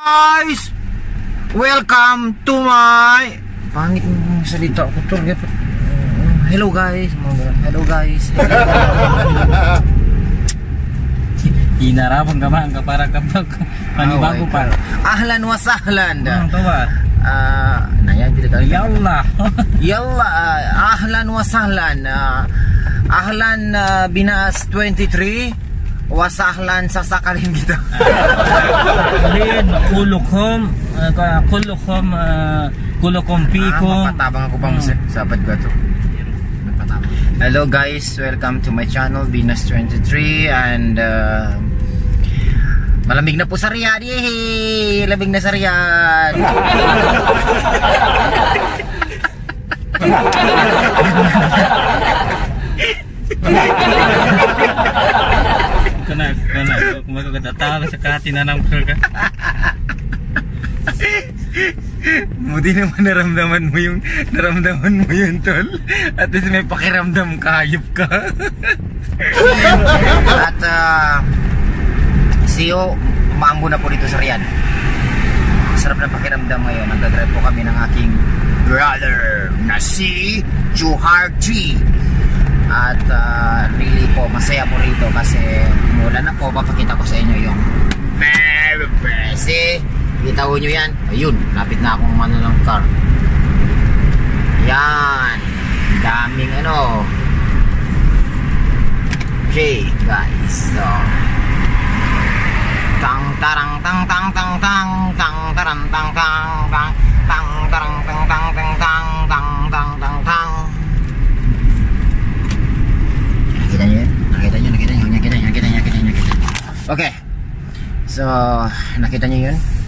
Guys, welcome to my pangit ng salita ko to. Hello guys, hello guys. Hinarapang ka man ka para kapag panibago pa. Ahlan wa sahlan. Tawa. Ah, naya bila ka. Ya Allah. Yalla, ah, ahlan wa sahlan. Ah, ahlan ah, Binas 23 wa sahlan sa sakarin kita. Lid kulukom ka kulukom kulukom piko. Ah, mapatabang ako pang Hmm. sabat ko to. Mapatabang. Hello guys, welcome to my channel Venus 23 and uh, malamig na po sa Riyadh. Yehey! Lamig na sa Riyadh. magkakatawa sa kati na nang ka. Buti naman naramdaman mo yung naramdaman mo yun tol. At least may pakiramdam ka, hayop ka. At uh, CEO, maambo na po dito sa Riyadh. Sarap na pakiramdam ngayon. Nagdadrive po kami ng aking brother na si Juhar G. At uh, really po, masaya po rito kasi na po, papakita ko sa inyo yung very busy. Kita ko nyo yan. Ayun, lapit na akong ano ng car. Yan. Daming ano. Okay, guys. So, tang tarang tang tang tang tang tang tarang tang tang niyo. Okay. So, nakita niyo yun?